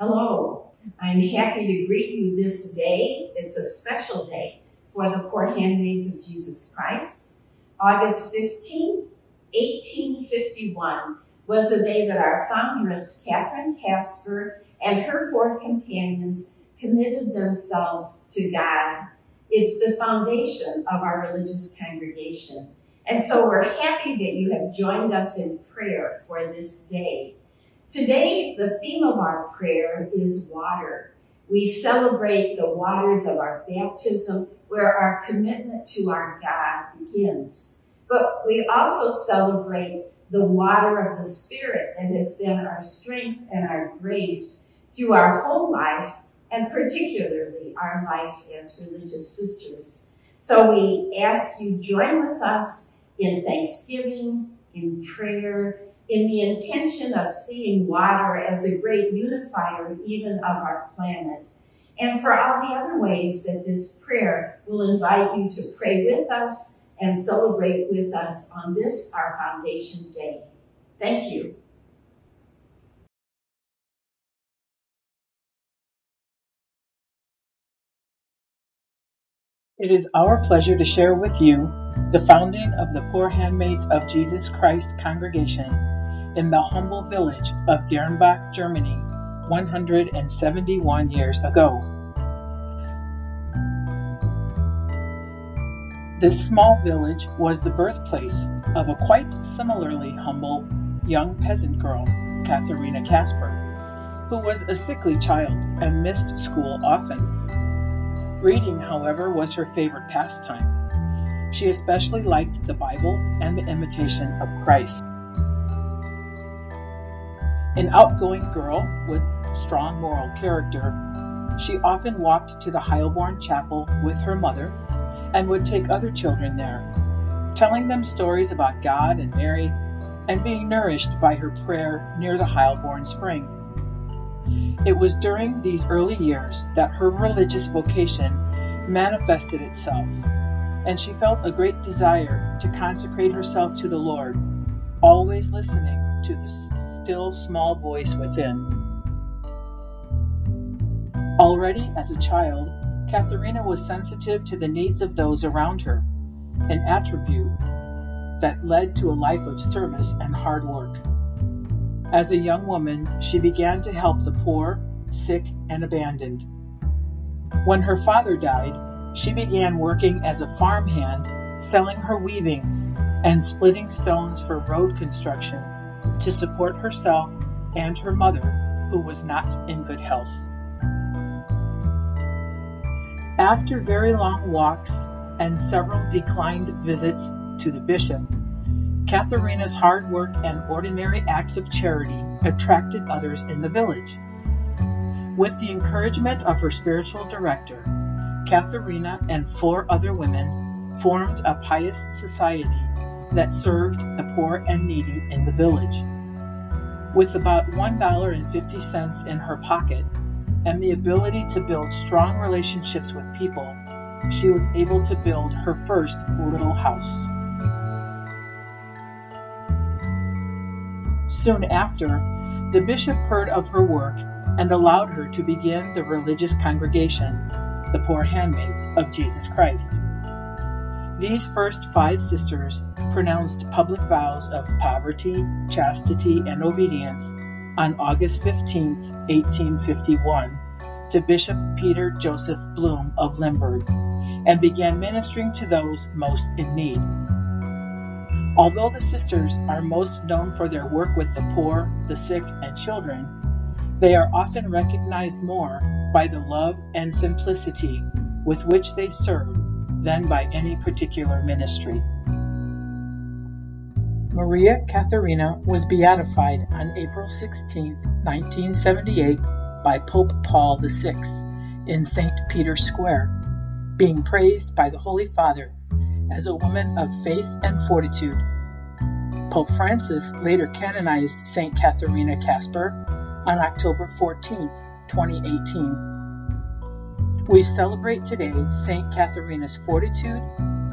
Hello, I'm happy to greet you this day. It's a special day for the poor handmaids of Jesus Christ. August 15, 1851 was the day that our foundress, Catherine Kasper, and her four companions committed themselves to God. It's the foundation of our religious congregation. And so we're happy that you have joined us in prayer for this day. Today, the theme of our prayer is water. We celebrate the waters of our baptism where our commitment to our God begins. But we also celebrate the water of the Spirit that has been our strength and our grace through our whole life, and particularly our life as religious sisters. So we ask you join with us in thanksgiving, in prayer, in the intention of seeing water as a great unifier even of our planet. And for all the other ways that this prayer will invite you to pray with us and celebrate with us on this, our Foundation Day. Thank you. It is our pleasure to share with you the founding of the Poor Handmaids of Jesus Christ congregation in the humble village of Dernbach, Germany, 171 years ago. This small village was the birthplace of a quite similarly humble young peasant girl, Katharina Kasper, who was a sickly child and missed school often. Reading, however, was her favorite pastime. She especially liked the Bible and the imitation of Christ. An outgoing girl with strong moral character, she often walked to the Heilborn Chapel with her mother and would take other children there, telling them stories about God and Mary and being nourished by her prayer near the Heilborn spring. It was during these early years that her religious vocation manifested itself, and she felt a great desire to consecrate herself to the Lord, always listening to the still small voice within. Already as a child, Katharina was sensitive to the needs of those around her, an attribute that led to a life of service and hard work. As a young woman, she began to help the poor, sick, and abandoned. When her father died, she began working as a farmhand, selling her weavings and splitting stones for road construction to support herself and her mother, who was not in good health. After very long walks and several declined visits to the bishop, Katharina's hard work and ordinary acts of charity attracted others in the village. With the encouragement of her spiritual director, Katharina and four other women formed a pious society that served the poor and needy in the village. With about $1.50 in her pocket, and the ability to build strong relationships with people, she was able to build her first little house. Soon after, the bishop heard of her work and allowed her to begin the religious congregation, the Poor Handmaids of Jesus Christ. These first five sisters pronounced public vows of poverty, chastity, and obedience on August 15, 1851, to Bishop Peter Joseph Blum of Limburg and began ministering to those most in need. Although the sisters are most known for their work with the poor, the sick, and children, they are often recognized more by the love and simplicity with which they serve than by any particular ministry. Maria Katharina was beatified on April 16, 1978, by Pope Paul VI in St. Peter's Square, being praised by the Holy Father as a woman of faith and fortitude. Pope Francis later canonized St. Katharina Kasper on October 14, 2018. We celebrate today St. Katharina's fortitude,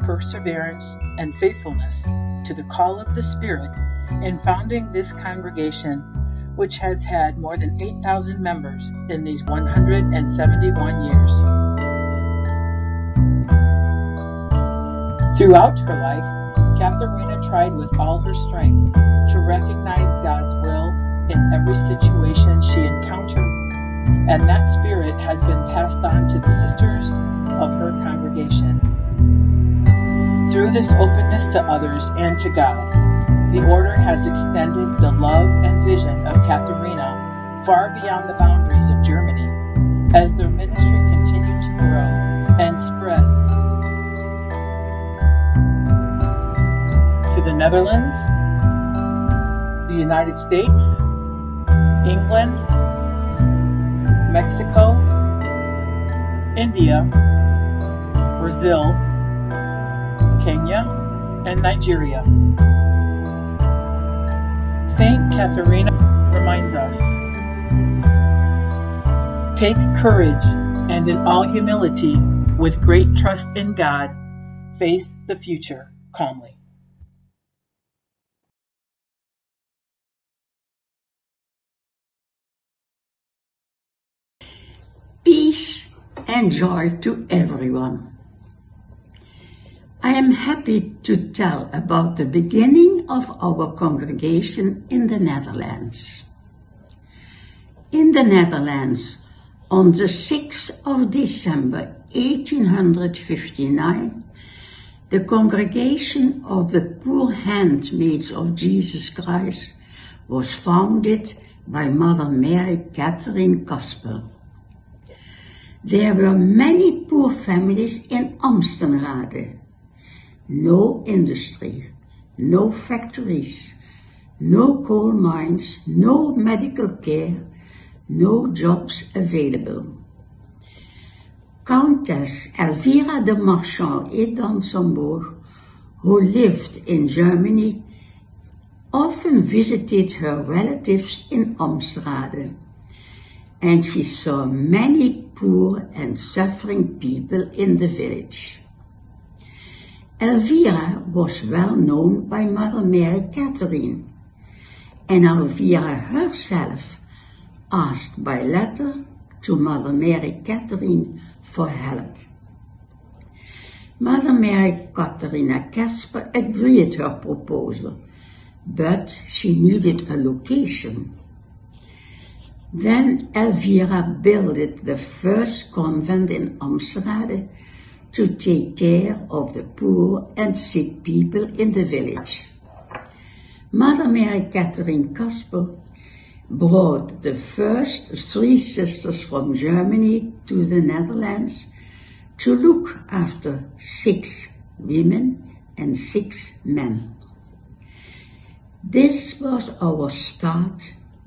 perseverance, and faithfulness to the call of the Spirit in founding this congregation which has had more than 8,000 members in these 171 years. Throughout her life, Katharina tried with all her strength to recognize and that spirit has been passed on to the sisters of her congregation. Through this openness to others and to God, the Order has extended the love and vision of Katharina far beyond the boundaries of Germany as their ministry continued to grow and spread to the Netherlands, the United States, England, Mexico, India, Brazil, Kenya, and Nigeria. Saint Katharina reminds us Take courage and in all humility, with great trust in God, face the future calmly. Peace and joy to everyone. I am happy to tell about the beginning of our congregation in the Netherlands. In the Netherlands, on the 6th of December 1859, the congregation of the Poor Handmaids of Jesus Christ was founded by Mother Mary Catherine Kasper. There were many poor families in Amstenrade. No industry, no factories, no coal mines, no medical care, no jobs available. Countess Elvira de Marchand et d'Ansembourg, who lived in Germany, often visited her relatives in Amstrade and she saw many poor and suffering people in the village. Elvira was well known by Mother Mary Catherine, and Elvira herself asked by letter to Mother Mary Catherine for help. Mother Mary Catharina Kasper agreed her proposal, but she needed a location. Then Elvira built the first convent in Amstenrade to take care of the poor and sick people in the village. Mother Mary Catherine Kasper brought the first three sisters from Germany to the Netherlands to look after six women and six men. This was our start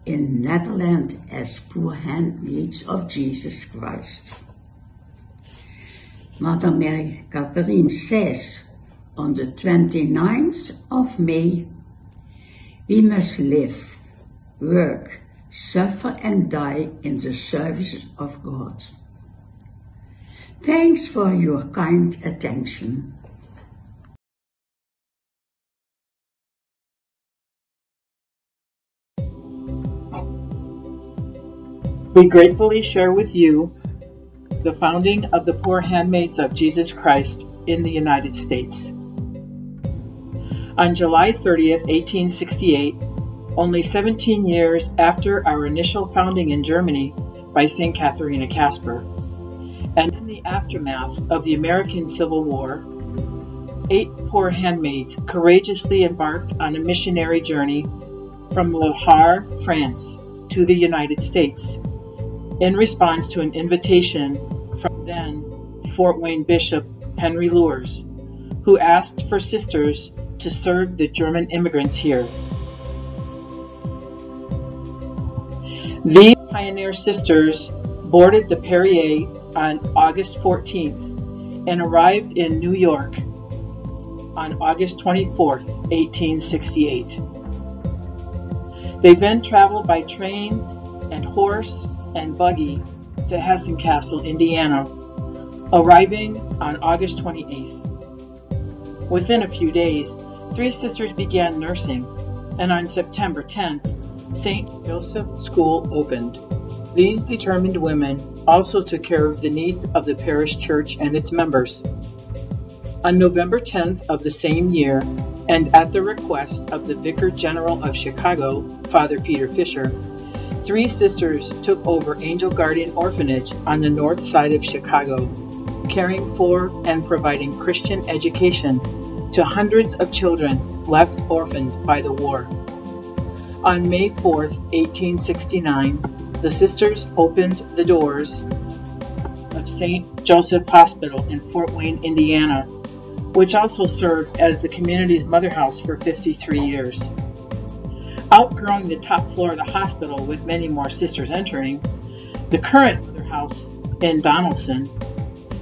in Netherlands as poor handmaids of Jesus Christ. Mother Mary Catherine says on the 29th of May, we must live, work, suffer and die in the service of God. Thanks for your kind attention. We gratefully share with you the founding of the Poor Handmaids of Jesus Christ in the United States. On July 30, 1868, only 17 years after our initial founding in Germany by St. Katharina Kasper, and in the aftermath of the American Civil War, eight poor handmaids courageously embarked on a missionary journey from Le Havre, France, to the United States in response to an invitation from then Fort Wayne Bishop Henry Luers, who asked for sisters to serve the German immigrants here. These pioneer sisters boarded the Pereire on August 14th and arrived in New York on August 24th, 1868. They then traveled by train and horse and buggy to Hessen Cassel, Indiana, arriving on August 28th. Within a few days, three sisters began nursing, and on September 10th, St. Joseph School opened. These determined women also took care of the needs of the parish church and its members. On November 10th of the same year, and at the request of the Vicar General of Chicago, Father Peter Fisher, three sisters took over Angel Guardian Orphanage on the north side of Chicago, caring for and providing Christian education to hundreds of children left orphaned by the war. On May 4, 1869, the sisters opened the doors of St. Joseph Hospital in Fort Wayne, Indiana, which also served as the community's mother house for 53 years. Outgrowing the top floor of the hospital with many more sisters entering, the current mother house in Donaldson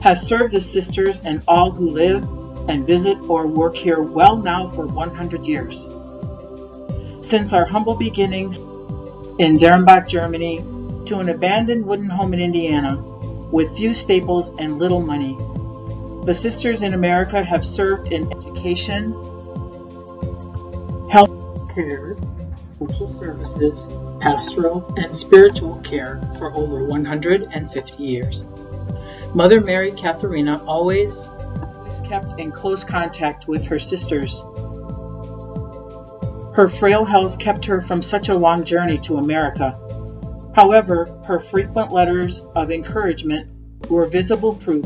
has served the sisters and all who live and visit or work here well now for 100 years. Since our humble beginnings in Dernbach, Germany, to an abandoned wooden home in Indiana with few staples and little money, the Sisters in America have served in education, health care, social services, pastoral, and spiritual care for over 150 years. Mother Mary Katharina always, always kept in close contact with her sisters. Her frail health kept her from such a long journey to America. However, her frequent letters of encouragement were visible proof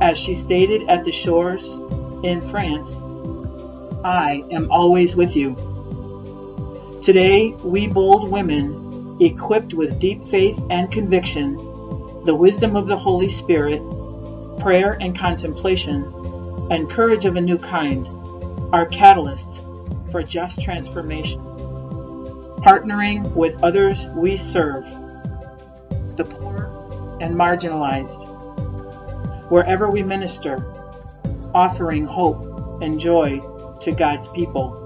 as she stated at the shores in France, I am always with you. Today, we bold women, equipped with deep faith and conviction, the wisdom of the Holy Spirit, prayer and contemplation, and courage of a new kind, are catalysts for just transformation. Partnering with others we serve, the poor and marginalized, wherever we minister, offering hope and joy to God's people.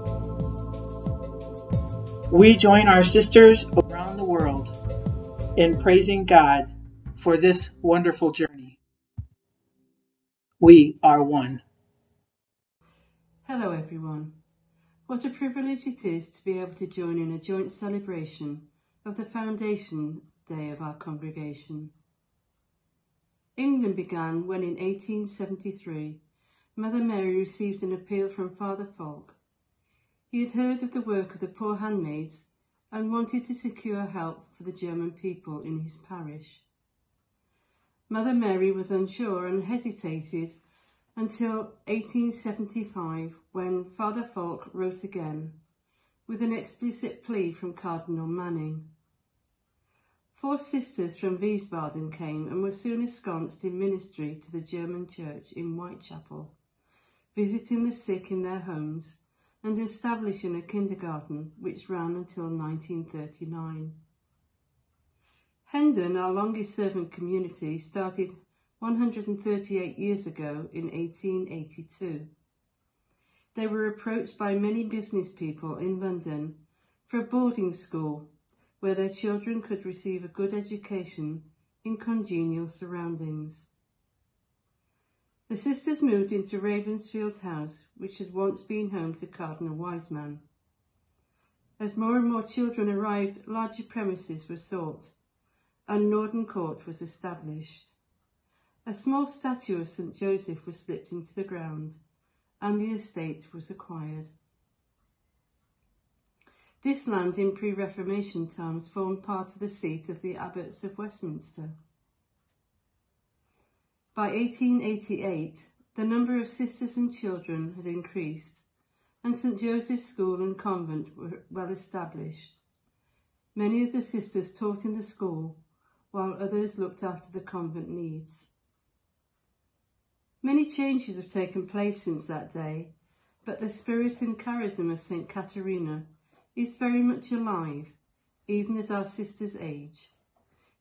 We join our sisters around the world in praising God for this wonderful journey. We are one. Hello everyone. What a privilege it is to be able to join in a joint celebration of the foundation day of our congregation. England began when in 1873 Mother Mary received an appeal from Father Falk. He had heard of the work of the poor handmaids and wanted to secure help for the German people in his parish. Mother Mary was unsure and hesitated until 1875 when Father Falk wrote again with an explicit plea from Cardinal Manning. Four sisters from Wiesbaden came and were soon ensconced in ministry to the German church in Whitechapel, visiting the sick in their homes and establishing a kindergarten which ran until 1939. Hendon, our longest serving community, started 138 years ago in 1882. They were approached by many business people in London for a boarding school where their children could receive a good education in congenial surroundings. The sisters moved into Ravensfield House, which had once been home to Cardinal Wiseman. As more and more children arrived, larger premises were sought, and Norden Court was established. A small statue of St Joseph was slipped into the ground, and the estate was acquired. This land in pre-Reformation times formed part of the seat of the abbots of Westminster. By 1888, the number of sisters and children had increased, and St Joseph's School and Convent were well established. Many of the sisters taught in the school, while others looked after the convent needs. Many changes have taken place since that day, but the spirit and charism of St Katharina is very much alive, even as our sisters age.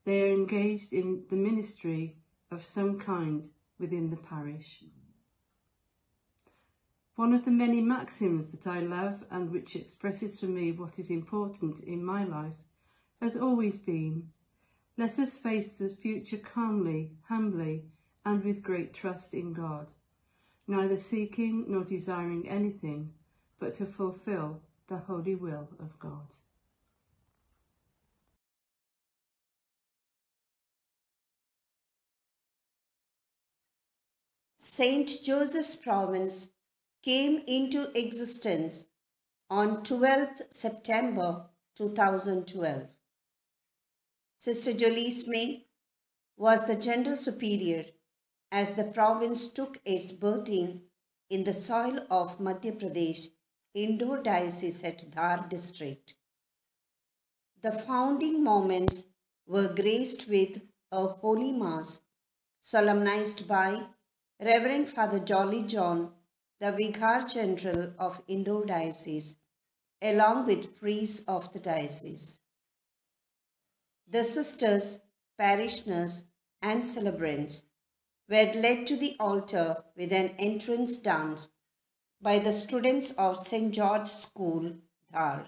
They are engaged in the ministry of some kind within the parish. One of the many maxims that I love and which expresses for me what is important in my life has always been, let us face the future calmly, humbly, and with great trust in God, neither seeking nor desiring anything, but to fulfill the holy will of God. St. Joseph's Province came into existence on 12th September 2012. Sister Jolise May was the General Superior as the province took its birthing in the soil of Madhya Pradesh Indore Diocese at Dhar district. The founding moments were graced with a holy mass solemnized by Reverend Father Jolly John, the Vicar General of Indore Diocese, along with priests of the diocese. The sisters, parishioners, and celebrants were led to the altar with an entrance dance by the students of St. George School, Dhar.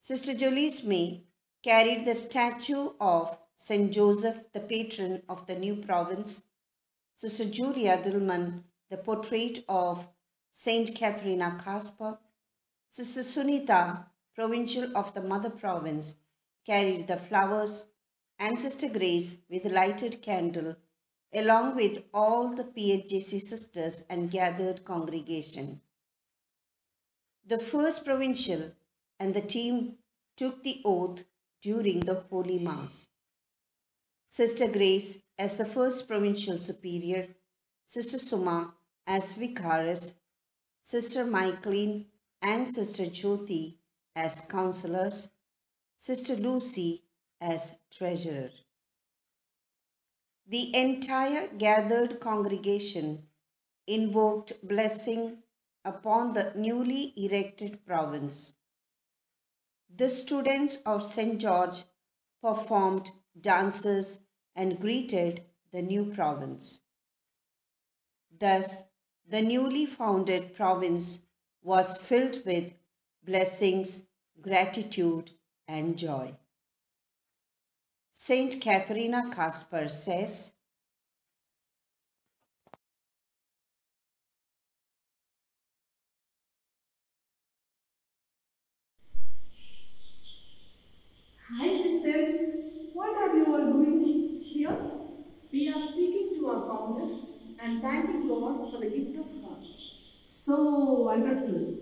Sister Jolise May carried the statue of St. Joseph, the patron of the new province, Sister Julia Dillman, the portrait of Saint Katharina Kasper, Sister Sunita, provincial of the mother province, carried the flowers, and Sister Grace with lighted candle, along with all the PHJC sisters and gathered congregation. The first provincial and the team took the oath during the Holy Mass. Sister Grace as the first provincial superior, Sister Suma as vicaress, Sister Michaeline and Sister Jyoti as counselors, Sister Lucy as treasurer. The entire gathered congregation invoked blessing upon the newly erected province. The students of St. George performed dances and greeted the new province. Thus, the newly founded province was filled with blessings, gratitude, and joy. Saint Katharina Kasper says, Hi sisters, what are you all doing here? We are speaking to our founders and thanking God for the gift of her. So wonderful.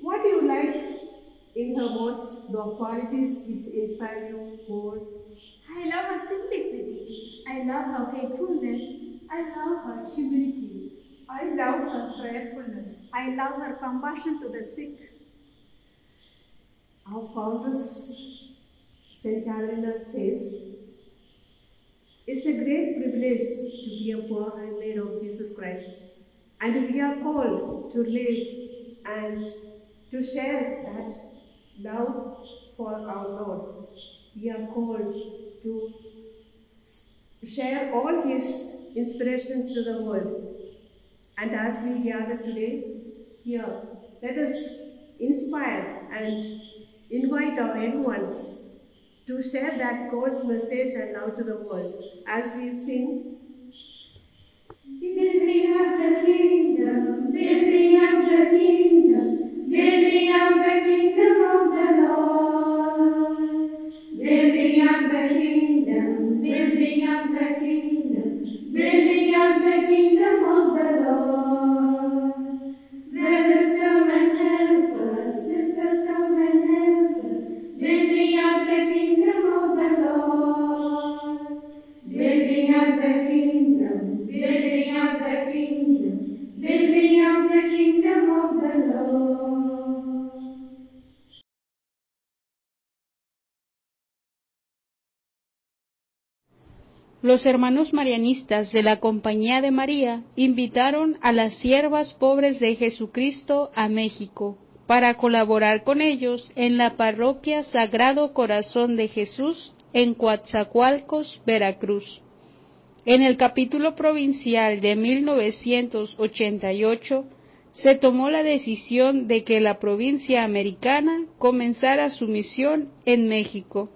What do you like in her most, the qualities which inspire you more? I love her simplicity. I love her faithfulness. I love her humility. I love her prayerfulness. I love her compassion to the sick. Our founders, St. Catherine says, it's a great privilege to be a poor handmaid of Jesus Christ. And we are called to live and to share that love for our Lord. We are called to share all His inspiration to the world. And as we gather today here, let us inspire and invite our young ones to share that God's message and love to the world as we sing. Building up the kingdom, building up the kingdom, building up the kingdom of the Lord. Building up the kingdom, building up the kingdom, building up the kingdom of the Lord. Los hermanos marianistas de la Compañía de María invitaron a las siervas pobres de Jesucristo a México para colaborar con ellos en la parroquia Sagrado Corazón de Jesús en Coatzacoalcos, Veracruz. En el capítulo provincial de 1988 se tomó la decisión de que la provincia americana comenzara su misión en México.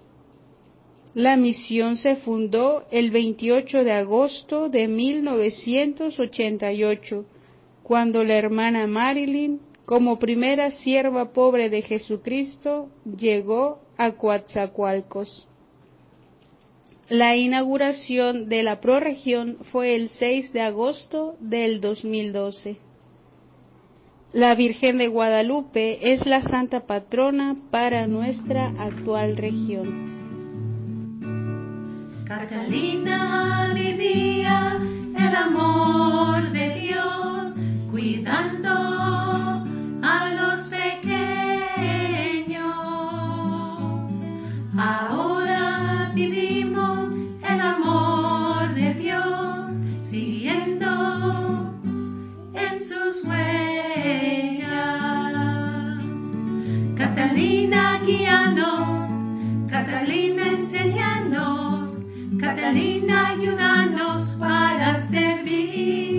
La misión se fundó el 28 de agosto de 1988, cuando la hermana Marilyn, como primera sierva pobre de Jesucristo, llegó a Coatzacoalcos. La inauguración de la prorregión fue el 6 de agosto del 2012. La Virgen de Guadalupe es la santa patrona para nuestra actual región. Catalina vivía el amor de Dios, cuidando Catalina, ayúdanos para servir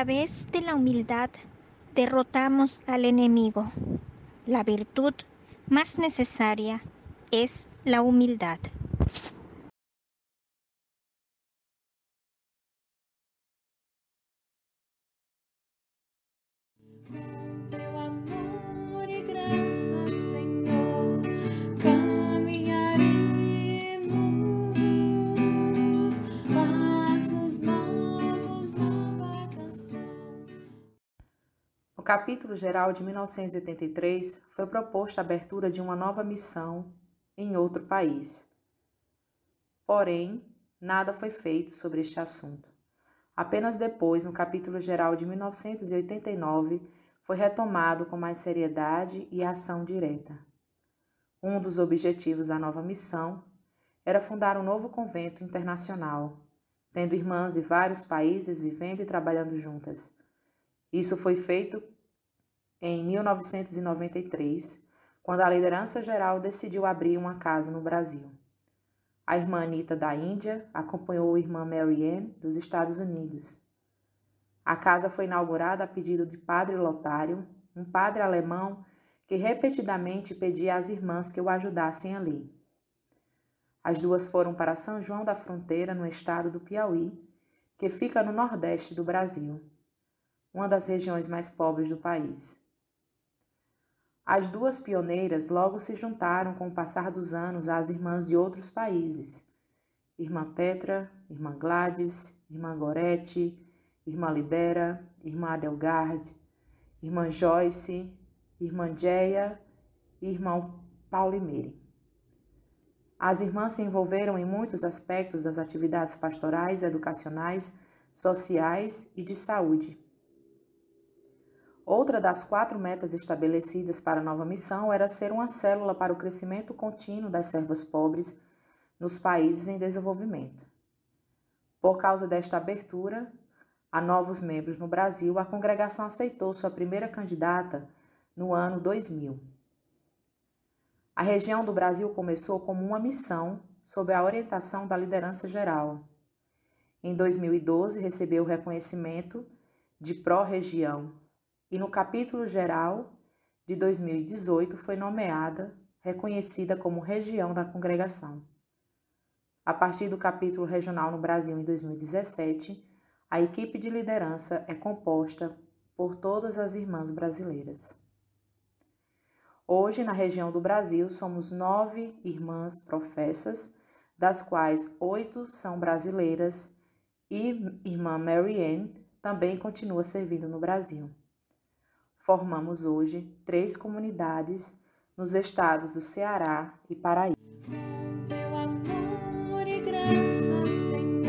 través de la humildad derrotamos al enemigo. La virtud más necesaria es la humildad. No capítulo geral de 1983, foi proposta a abertura de uma nova missão em outro país. Porém, nada foi feito sobre este assunto. Apenas depois, no capítulo geral de 1989, foi retomado com mais seriedade e ação direta. Um dos objetivos da nova missão era fundar um novo convento internacional, tendo irmãs de vários países vivendo e trabalhando juntas. Isso foi feito em 1993, quando a liderança geral decidiu abrir uma casa no Brasil. A irmã Anita da Índia acompanhou a irmã Mary Ann dos Estados Unidos. A casa foi inaugurada a pedido de Padre Lotário, um padre alemão que repetidamente pedia às irmãs que o ajudassem ali. As duas foram para São João da Fronteira, no estado do Piauí, que fica no nordeste do Brasil, uma das regiões mais pobres do país. As duas pioneiras logo se juntaram com o passar dos anos às irmãs de outros países. Irmã Petra, Irmã Gladys, Irmã Gorete, Irmã Libera, Irmã Adelgarde, Irmã Joyce, Irmã Geia e Irmão Paulimeire. As irmãs se envolveram em muitos aspectos das atividades pastorais, educacionais, sociais e de saúde. Outra das quatro metas estabelecidas para a nova missão era ser uma célula para o crescimento contínuo das servas pobres nos países em desenvolvimento. Por causa desta abertura a novos membros no Brasil, a congregação aceitou sua primeira candidata no ano 2000. A região do Brasil começou como uma missão sob a orientação da liderança geral. Em 2012, recebeu o reconhecimento de pró-região e no capítulo geral de 2018 foi nomeada, reconhecida como região da congregação. A partir do capítulo regional no Brasil em 2017, a equipe de liderança é composta por todas as irmãs brasileiras. Hoje, na região do Brasil, somos nove irmãs professas, das quais oito são brasileiras e irmã Mary Ann também continua servindo no Brasil. Formamos hoje três comunidades nos estados do Ceará e Paraíba. Amor e graça, Senhor,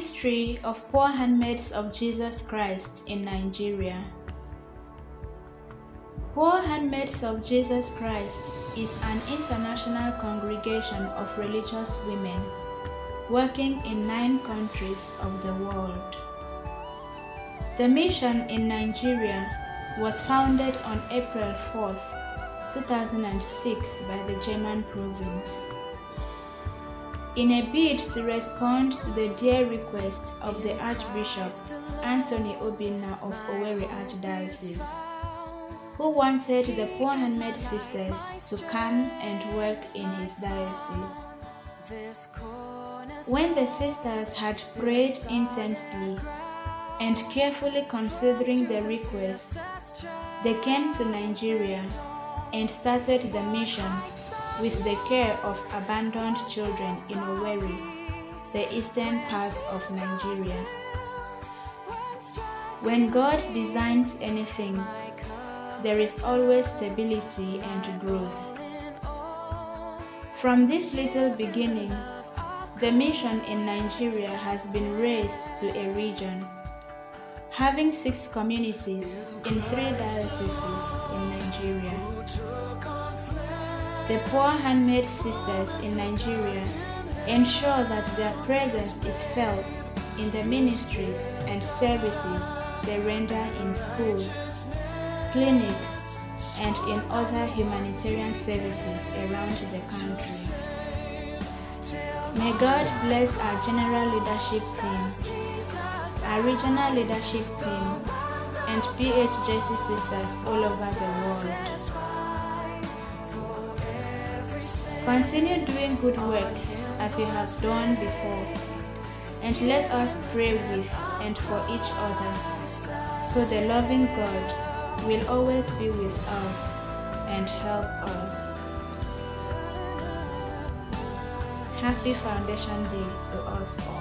History of Poor Handmaids of Jesus Christ in Nigeria. Poor Handmaids of Jesus Christ is an international congregation of religious women working in nine countries of the world. The mission in Nigeria was founded on April 4, 2006 by the German province. In a bid to respond to the dear request of the Archbishop Anthony Obinna of Owerri Archdiocese, who wanted the poor handmaid sisters to come and work in his diocese. When the sisters had prayed intensely and carefully considering the request, they came to Nigeria and started the mission with the care of abandoned children in Owerri, the eastern part of Nigeria. When God designs anything, there is always stability and growth. From this little beginning, the mission in Nigeria has been raised to a region, having six communities in three dioceses in Nigeria. The poor handmaid sisters in Nigeria ensure that their presence is felt in the ministries and services they render in schools, clinics, and in other humanitarian services around the country. May God bless our general leadership team, our regional leadership team, and PHJC sisters all over the world. Continue doing good works as you have done before, and let us pray with and for each other, so the loving God will always be with us and help us. Happy Foundation Day to us all.